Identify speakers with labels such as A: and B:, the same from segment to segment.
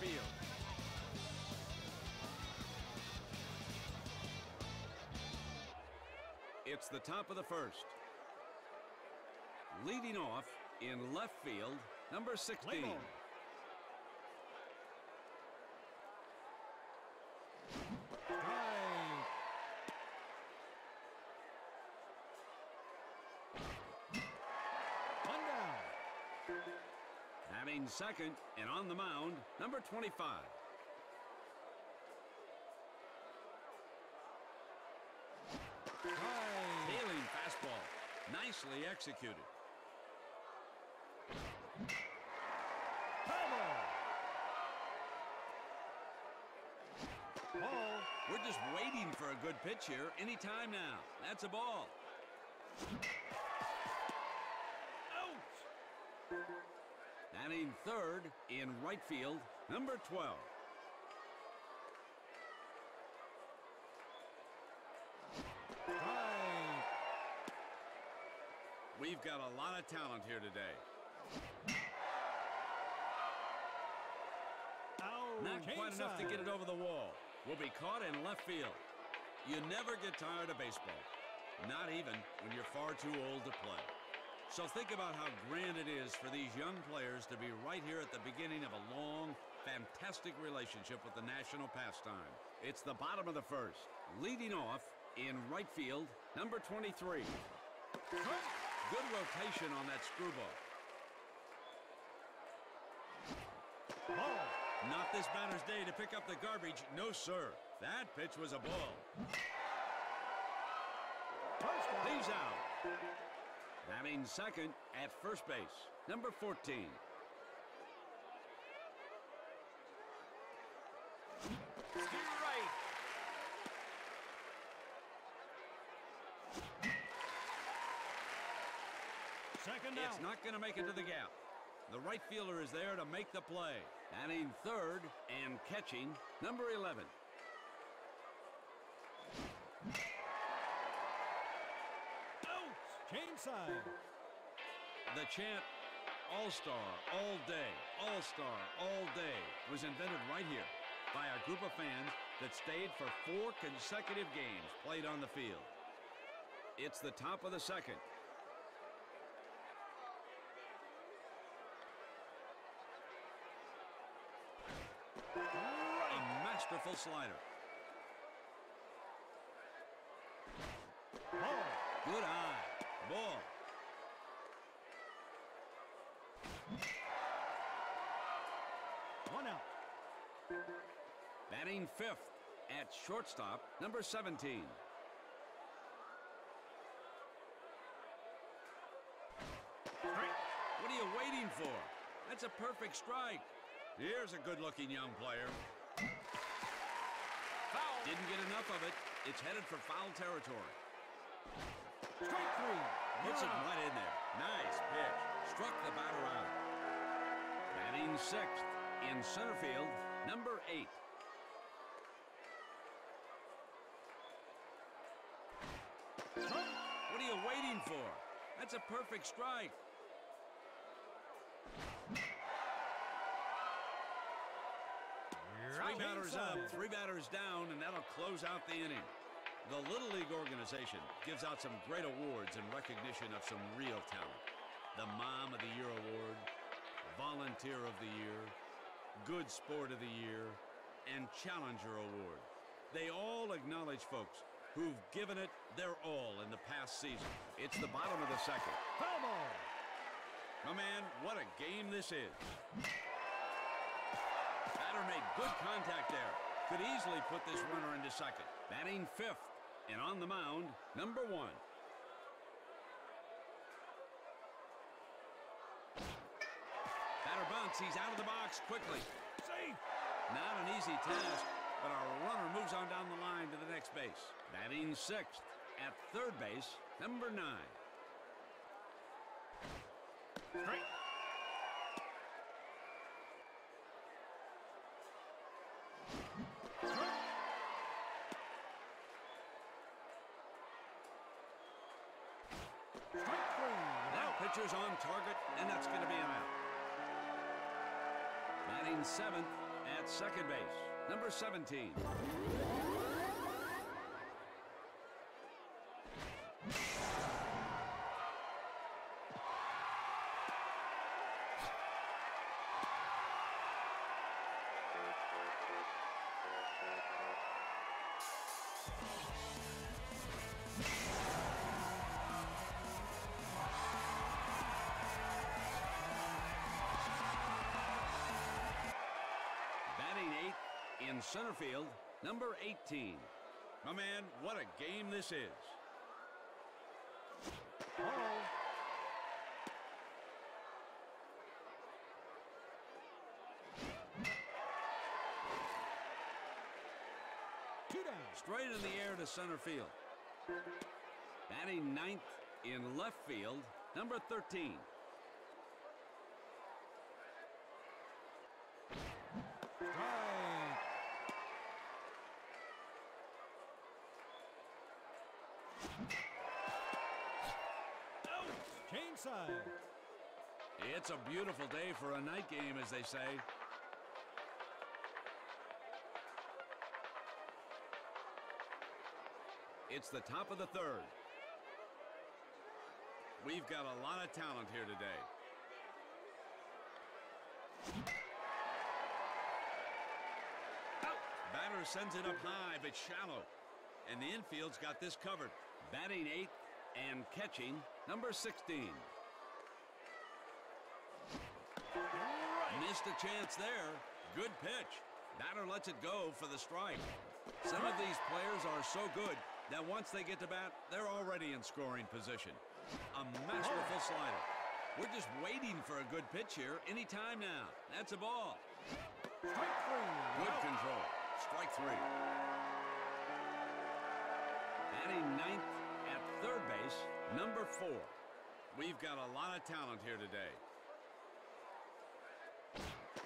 A: field. It's the top of the first. Leading off in left field, number 16.
B: Label. Strike. One down.
A: Second and on the mound, number 25.
B: Strike.
A: Tailing fastball. Nicely executed.
B: Ball.
A: We're just waiting for a good pitch here anytime now. That's a ball.
B: Out.
A: Batting third in right field, number 12.
B: Strike.
A: We've got a lot of talent here today. Not quite enough to get it over the wall. Will be caught in left field. You never get tired of baseball. Not even when you're far too old to play. So think about how grand it is for these young players to be right here at the beginning of a long, fantastic relationship with the national pastime. It's the bottom of the first. Leading off in right field, number 23. Good rotation on that screwball.
B: Ball.
A: Not this batter's day to pick up the garbage. No, sir. That pitch was a ball. He's out. Batting second at first base, number 14.
B: Second.
A: It's not going to make it to the gap. The right fielder is there to make the play. Batting third and catching, number 11.
B: Side.
A: The chant, All-Star, all day, All-Star, all day, was invented right here by a group of fans that stayed for four consecutive games played on the field. It's the top of the second. A masterful slider.
B: Ball.
A: Good eye. Ball.
B: One out.
A: Batting fifth at shortstop, number 17.
B: Strike.
A: What are you waiting for? That's a perfect strike. Here's a good-looking young player.
B: Foul.
A: Didn't get enough of it. It's headed for foul territory.
B: Strike three.
A: Puts it right in there. Nice pitch. Struck the batter out. Batting sixth in center field, number eight. What are you waiting for? That's a perfect strike. Three batters up, three batters down, and that'll close out the inning. The Little League organization gives out some great awards in recognition of some real talent. The Mom of the Year Award, Volunteer of the Year, Good Sport of the Year, and Challenger Award. They all acknowledge folks who've given it their all in the past season. It's the bottom of the second.
B: Foul ball.
A: My man, what a game this is. Batter made good contact there. Could easily put this runner into second. Batting fifth and on the mound, number one. Batter bunts. He's out of the box quickly.
B: Safe.
A: Not an easy task, but our runner moves on down the line to the next base. Batting sixth at third base, number nine.
B: Strike. Strike. Strike three.
A: That pitcher's on target, and that's going to be an out. Batting seventh at second base, number 17. In center field, number 18. My man, what a game this is.
B: Ball. Two down.
A: Straight in the air to center field. Batting ninth in left field, number 13.
B: Strike. Change side.
A: It's a beautiful day for a night game, as they say. It's the top of the third. We've got a lot of talent here today. Batter sends it up high, but shallow. And the infield's got this covered. Batting eighth and catching, number 16. Missed a chance there. Good pitch. Batter lets it go for the strike. Some of these players are so good that once they get to bat, they're already in scoring position. A masterful slider. We're just waiting for a good pitch here any time now. That's a ball.
B: Strike three.
A: Good control. Strike three. Batting ninth at third base, number four. We've got a lot of talent here today.
B: Strike. Fair ball. Out.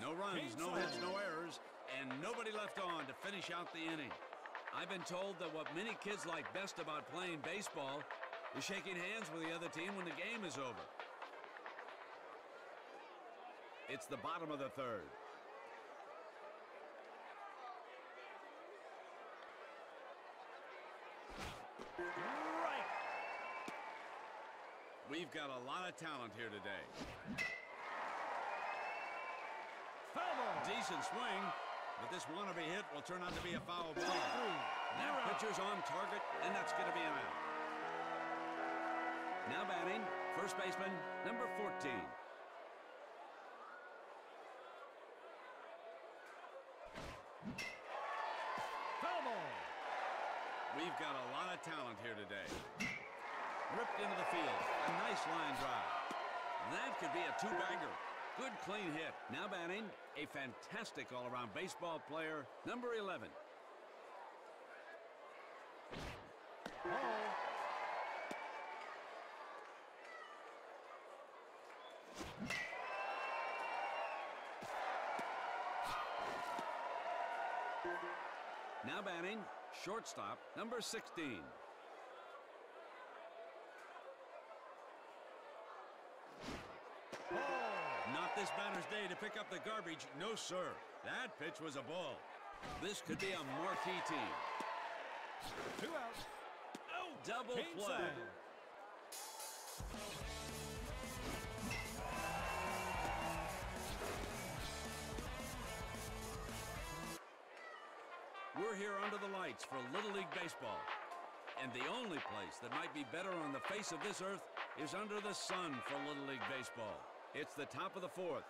A: No runs, no hits, no errors, and nobody left on to finish out the inning. I've been told that what many kids like best about playing baseball is shaking hands with the other team when the game is over. It's the bottom of the third.
B: Right.
A: We've got a lot of talent here today.
B: Foul.
A: Decent swing, but this wannabe hit will turn out to be a foul ball.
B: Strike three.
A: That
B: You're out.
A: pitcher's on target, and that's going to be an out. Now batting, first baseman, number 14.
B: Foul ball.
A: We've got a talent here today. Ripped into the field. A nice line drive. That could be a two-bagger. Good clean hit. Now batting, a fantastic all-around baseball player, number 11.
B: Ball.
A: Now batting, shortstop, number 16.
B: Ball.
A: Not this batter's day to pick up the garbage. No, sir. That pitch was a ball. This could be a marquee team.
B: Two outs.
A: Oh, double
B: Game
A: play. Here under the lights for Little League Baseball. And the only place that might be better on the face of this earth is under the sun for Little League Baseball. It's the top of the fourth.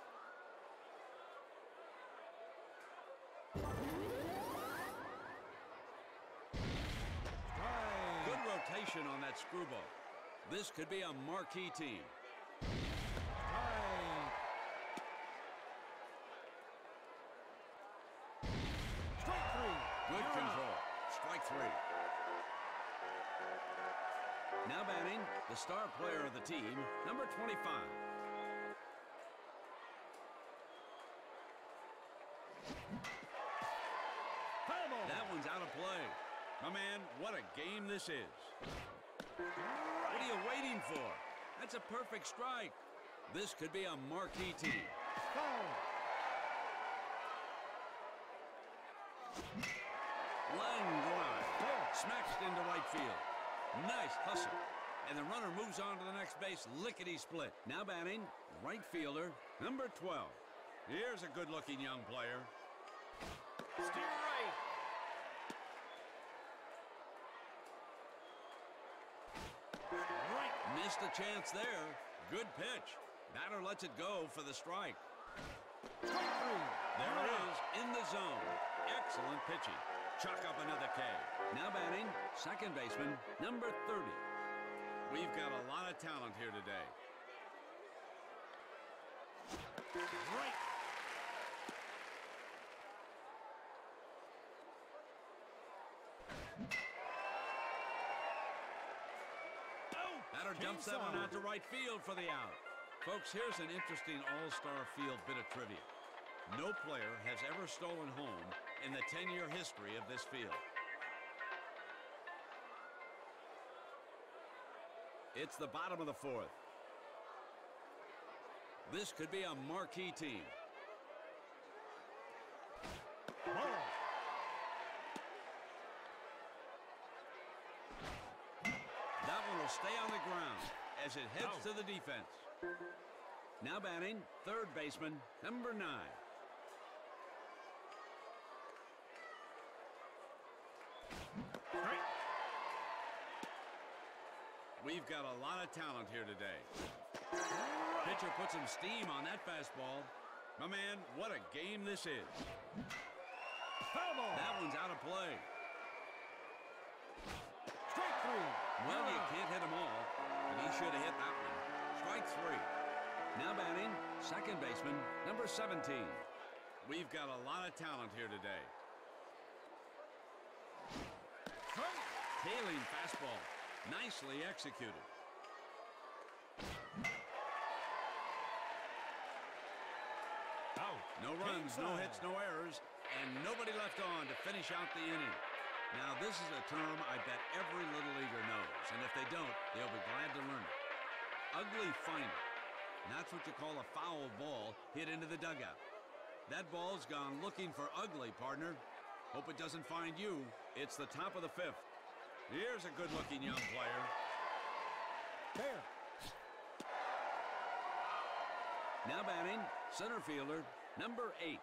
A: Good rotation on that screwball. This could be a marquee team.
B: Strike. Strike three.
A: Good
B: You're out.
A: control. Strike three. Now batting, the star player of the team, number 25. That one's out of play. My man, what a game this is. What are you waiting for? That's a perfect strike. This could be a marquee team. Line drive. Smashed into right field. Nice hustle. And the runner moves on to the next base, lickety-split. Now batting, right fielder, number 12. Here's a good-looking young player.
B: Steer right. Right.
A: Missed a chance there. Good pitch. Batter lets it go for the strike. There it is, in the zone. Excellent pitching. Chuck up another K. Now batting, second baseman, number 30. We've got a lot of talent here today.
B: Right. Oh, out.
A: Batter dumps that one out to right field for the out. Folks, here's an interesting all-star field bit of trivia. No player has ever stolen home in the 10-year history of this field. It's the bottom of the fourth. This could be a marquee team. That one will stay on the ground as it heads
B: Out.
A: to the defense. Now batting, third baseman, number nine.
B: Strike.
A: We've got a lot of talent here today. Pitcher put some steam on that fastball. My man, what a game this is.
B: Foul ball.
A: That one's out of play.
B: Strike three.
A: Well, you can't hit them all, but he should have hit that one. Strike three. Now batting, second baseman, number 17. We've got a lot of talent here today. Tailing fastball. Nicely executed.
B: Out.
A: No runs, no hits, no errors, and nobody left on to finish out the inning. Now, this is a term I bet every little leaguer knows, and if they don't, they'll be glad to learn it. Ugly finder. And that's what you call a foul ball hit into the dugout. That ball's gone looking for ugly, partner. Hope it doesn't find you. It's the top of the fifth. Here's a good-looking young player.
B: Fair.
A: Now batting, center fielder, number eight.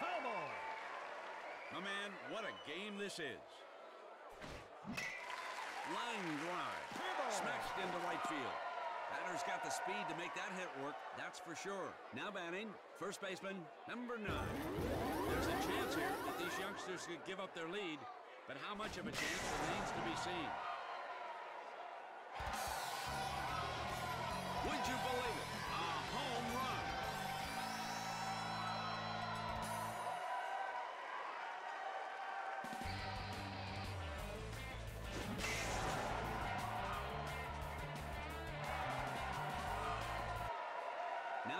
B: Foul ball.
A: My man, what a game this is. Line drive. Smashed into right field. Batter's got the speed to make that hit work, that's for sure. Now batting, first baseman, number nine. There's a chance here that these youngsters could give up their lead, but how much of a chance remains to be seen.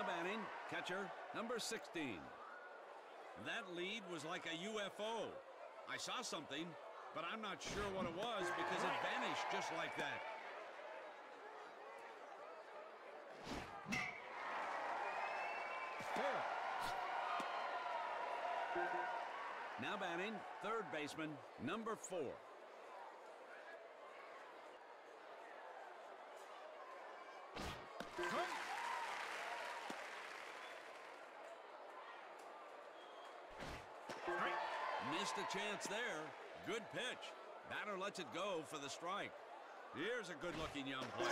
A: Now catcher, number 16. That lead was like a UFO. I saw something, but I'm not sure what it was because it vanished just like that. Now batting, third baseman, number four.
B: Strike. Strike.
A: Missed a chance there. Good pitch. Batter lets it go for the strike. Here's a good-looking young player.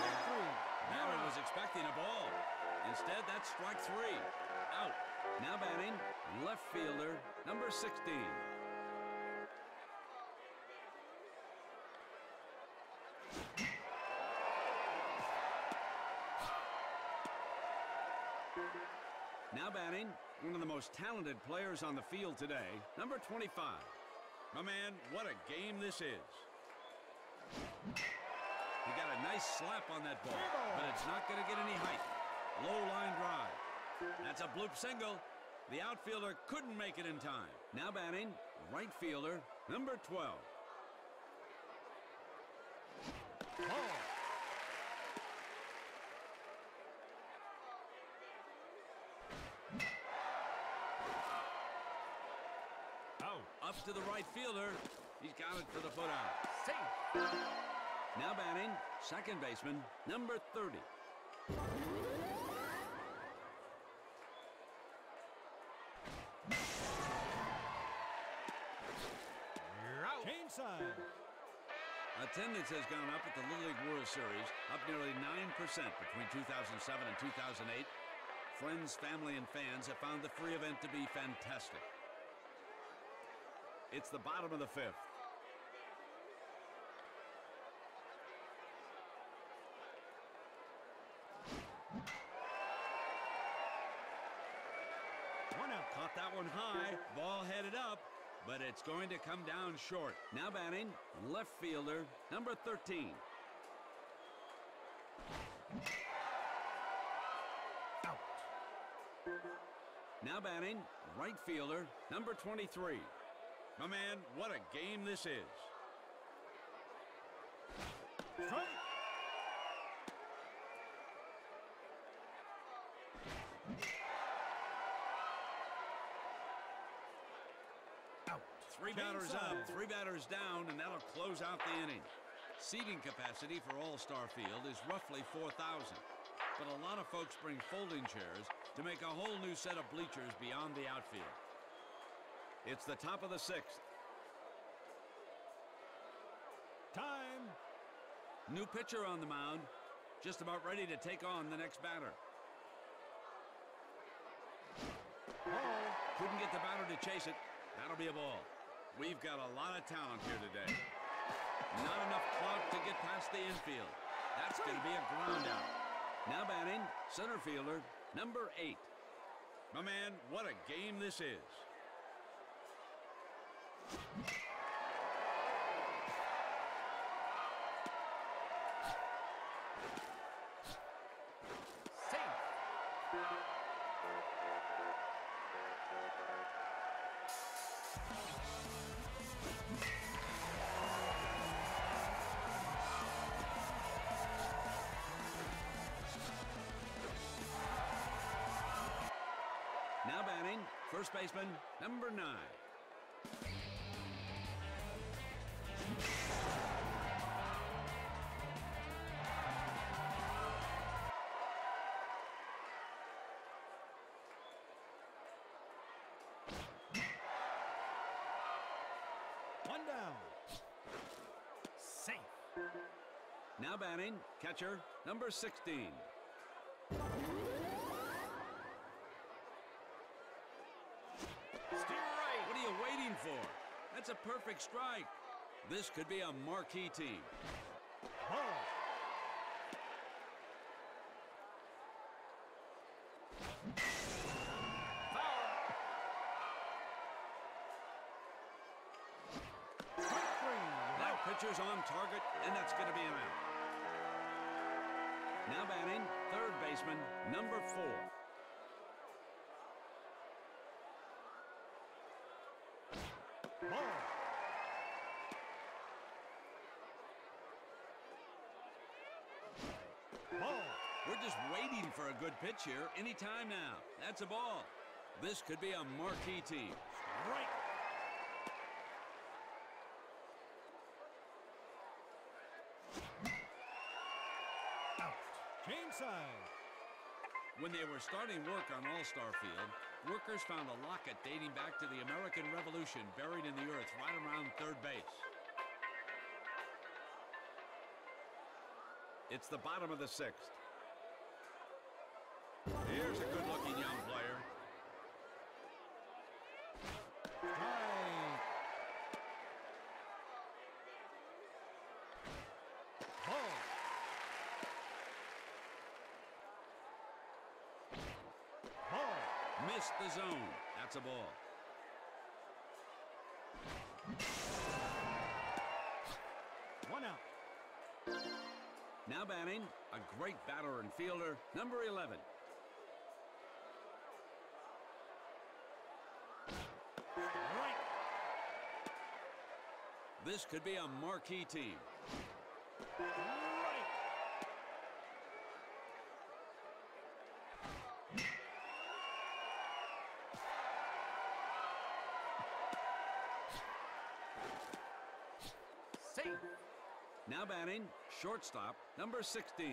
A: Batter was expecting a ball. Instead, that's strike three. Out. Now batting, left fielder, number 16. Now batting, one of the most talented players on the field today, number 25. My man, what a game this is. He got a nice slap on that ball, but it's not going to get any height. Low line drive. That's a bloop single. The outfielder couldn't make it in time. Now batting, right fielder, number 12.
B: Ball. Out.
A: Up to the right fielder. He's got it for the foot out.
B: Safe.
A: Now batting, second baseman, number 30.
B: You're out. Change sign.
A: Attendance has gone up at the Little League World Series, up nearly 9% between 2007 and 2008. Friends, family, and fans have found the free event to be fantastic. It's the bottom of the fifth.
B: One out.
A: Caught that one high, ball headed up, but it's going to come down short. Now batting, left fielder, number 13.
B: Out.
A: Now batting, right fielder, number 23. My man, what a game this is. Three batters up, three batters down, and that'll close out the inning. Seating capacity for All-Star Field is roughly 4,000. But a lot of folks bring folding chairs to make a whole new set of bleachers beyond the outfield. It's the top of the sixth.
B: Time.
A: New pitcher on the mound, just about ready to take on the next batter. Couldn't get the batter to chase it. That'll be a ball. We've got a lot of talent here today. Not enough clout to get past the infield. That's going to be a ground out. Now batting, center fielder, number eight. My man, what a game this is. Now batting, first baseman, number nine. Now batting, catcher, number 16.
B: Steer right.
A: What are you waiting for? That's a perfect strike. This could be a marquee team.
B: Foul. Strike three.
A: That pitcher's on target, and that's going to be an out. Now batting, third baseman, number four.
B: Ball. Ball.
A: We're just waiting for a good pitch here anytime now. That's a ball. This could be a marquee team.
B: Right.
A: When they were starting work on All-Star Field, workers found a locket dating back to the American Revolution buried in the earth right around third base. It's the bottom of the sixth. Here's a good-looking the zone. That's a ball.
B: One out.
A: Now batting, a great batter and fielder, number 11. Right. This could be a marquee team. Shortstop, number 16.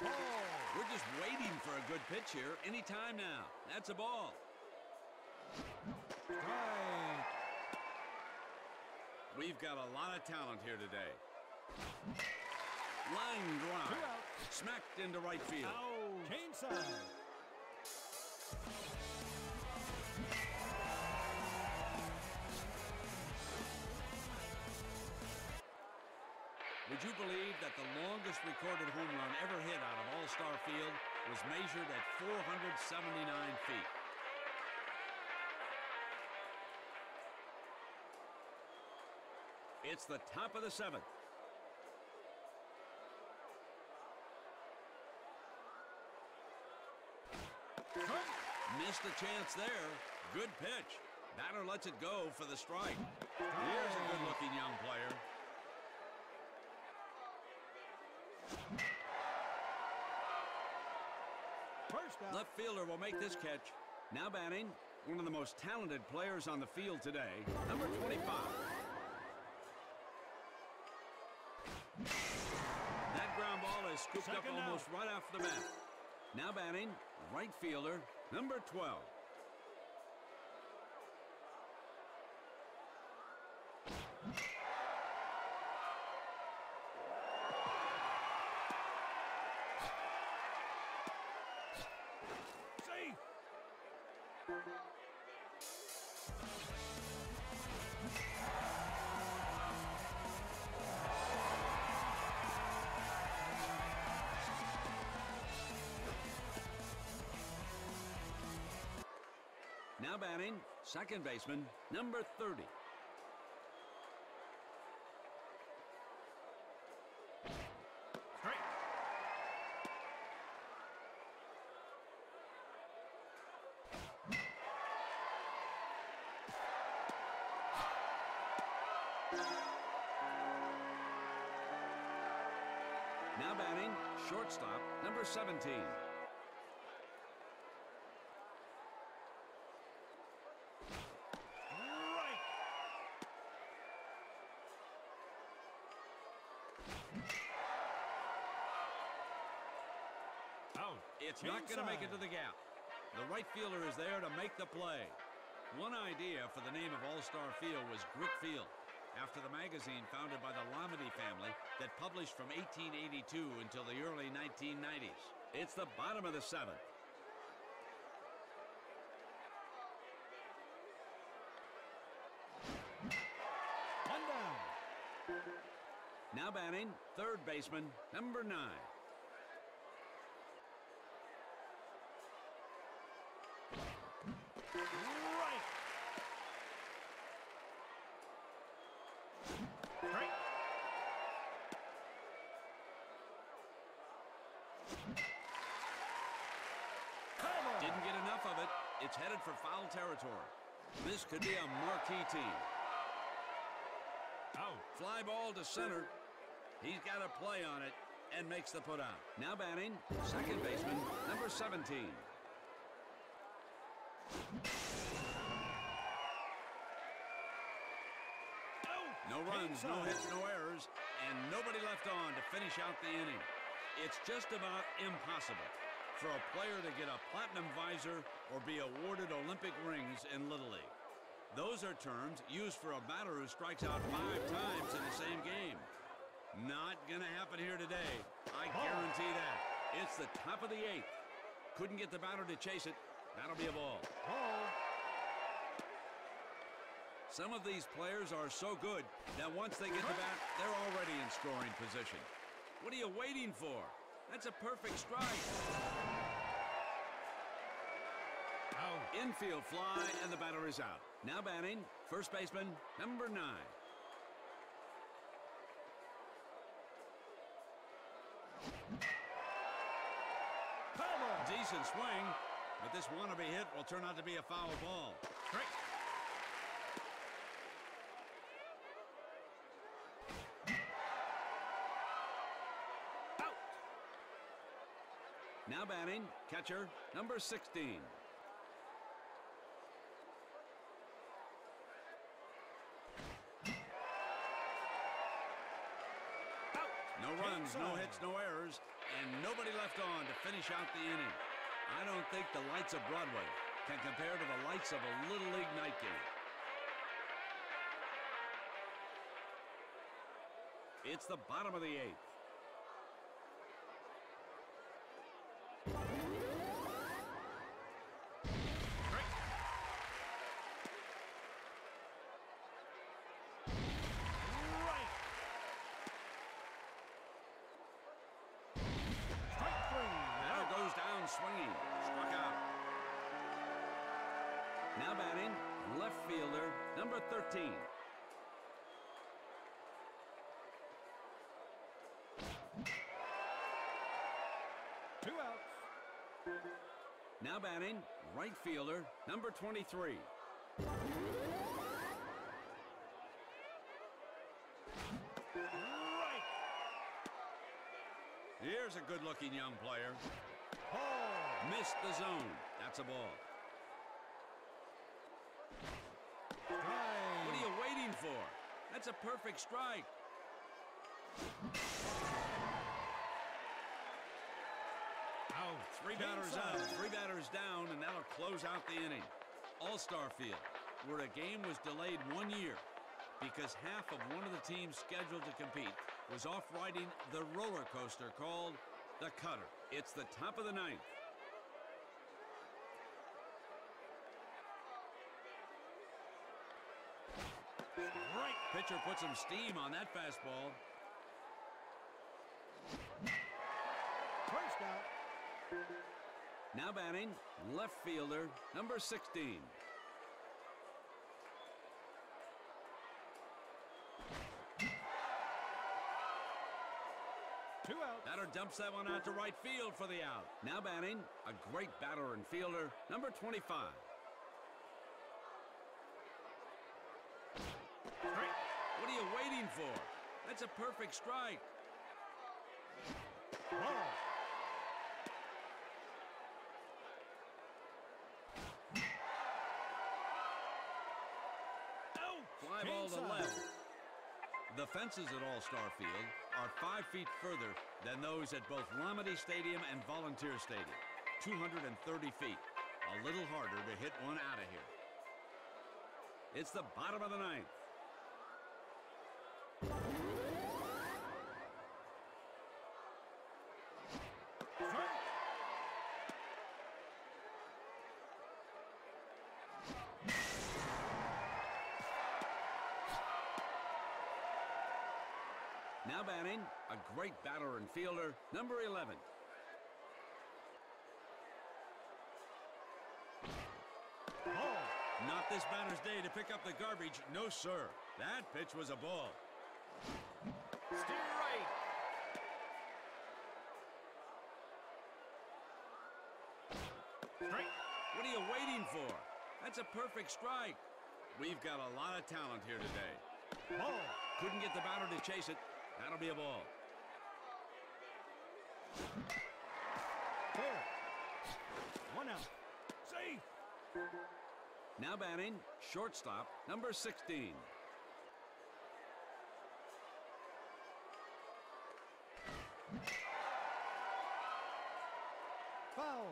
B: Ball.
A: We're just waiting for a good pitch here anytime now. That's a ball. We've got a lot of talent here today. Line drive. Smacked into right field.
B: Out. Change
A: Would you believe that the longest recorded home run ever hit out of All-Star Field was measured at 479 feet? It's the top of the seventh. Missed a chance there. Good pitch. Batter lets it go for the strike. Here's a good-looking young player.
B: First out.
A: Left fielder will make this catch. Now batting, one of the most talented players on the field today, number 25. That ground ball is scooped up
B: Second out.
A: almost right off the bat. Now batting, right fielder, number 12.
B: Safe.
A: Now batting, second baseman, number 30. Number 17. It's not going to make it to the gap. The right fielder is there to make the play. One idea for the name of All-Star Field was Grit Field, after the magazine founded by the Lamade family that published from 1882 until the early 1990s. It's the bottom of the seventh.
B: One down.
A: Now batting, third baseman, number nine.
B: Right. Strike. Come on.
A: Didn't get enough of it. It's headed for foul territory. This could be a marquee team.
B: Out.
A: Fly ball to center. He's got a play on it and makes the put out. Now batting, second baseman, number 17. No oh. runs, no hits, no errors, and nobody left on to finish out the inning. It's just about impossible for a player to get a platinum visor or be awarded Olympic rings in Little League. Those are terms used for a batter who strikes out five times in the same game. Not gonna happen here today. I guarantee that. It's the top of the eighth. Couldn't get the batter to chase it. That'll be a ball.
B: Ball.
A: Some of these players are so good that once they get the bat, they're already in scoring position. What are you waiting for? That's a perfect strike.
B: Out.
A: Infield fly, and the batter is out. Now batting, first baseman, number nine. Decent swing. But this wannabe hit will turn out to be a foul ball. Now batting, catcher, number 16.
B: Out.
A: No runs, no hits, no errors, and nobody left on to finish out the inning. I don't think the lights of Broadway can compare to the lights of a Little League night game. It's the bottom of the eighth. Left fielder, number 13.
B: Two outs.
A: Now batting, right fielder, number 23.
B: Right.
A: Here's a good-looking young player.
B: Ball.
A: Missed the zone. That's a ball. What are
B: Strike.
A: you waiting for? That's a perfect strike.
B: Out.
A: Three batters out, three batters down, and that'll close out the inning. All-Star Field, where a game was delayed one year because half of one of the teams scheduled to compete was off riding the roller coaster called the Cutter. It's the top of the ninth.
B: Right.
A: Pitcher put some steam on that fastball.
B: First out.
A: Now batting, left fielder, number 16.
B: Two outs.
A: Batter dumps that one out to right field for the out. Now batting, a great batter and fielder, number 25.
B: Strike.
A: What waiting for? That's a perfect strike.
B: Oh. Ball.
A: Fly ball to left. The fences at All-Star Field are five feet further than those at both Lamade Stadium and Volunteer Stadium. 230 feet. A little harder to hit one out of here. It's the bottom of the ninth. Now batting, a great batter and fielder, number 11.
B: Ball.
A: Not this batter's day to pick up the garbage. No, sir. That pitch was a ball.
B: Strike.
A: What are you waiting for? That's a perfect strike. We've got a lot of talent here today.
B: Ball.
A: Couldn't get the batter to chase it. That'll be a ball.
B: One out. Safe.
A: Now batting, shortstop, number 16.
B: Foul.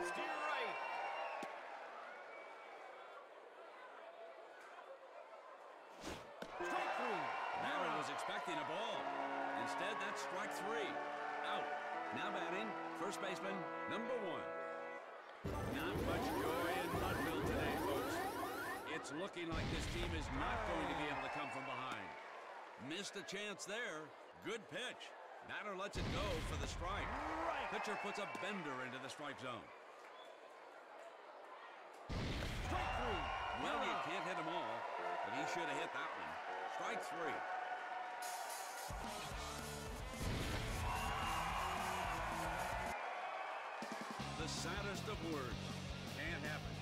B: Steer right. Strike three.
A: Batter was expecting a ball. Instead, that's strike three. Out. Now batting, first baseman, number one. Not much joy in Mudville today, folks. It's looking like this team is not going to be able to come from behind. Missed a chance there. Good pitch. Batter lets it go for the strike.
B: Right.
A: Pitcher puts a bender into the strike zone.
B: Strike three.
A: Well, you
B: ah.
A: can't hit them all, but he should have hit that one. Strike three. The saddest of words. Can't happen.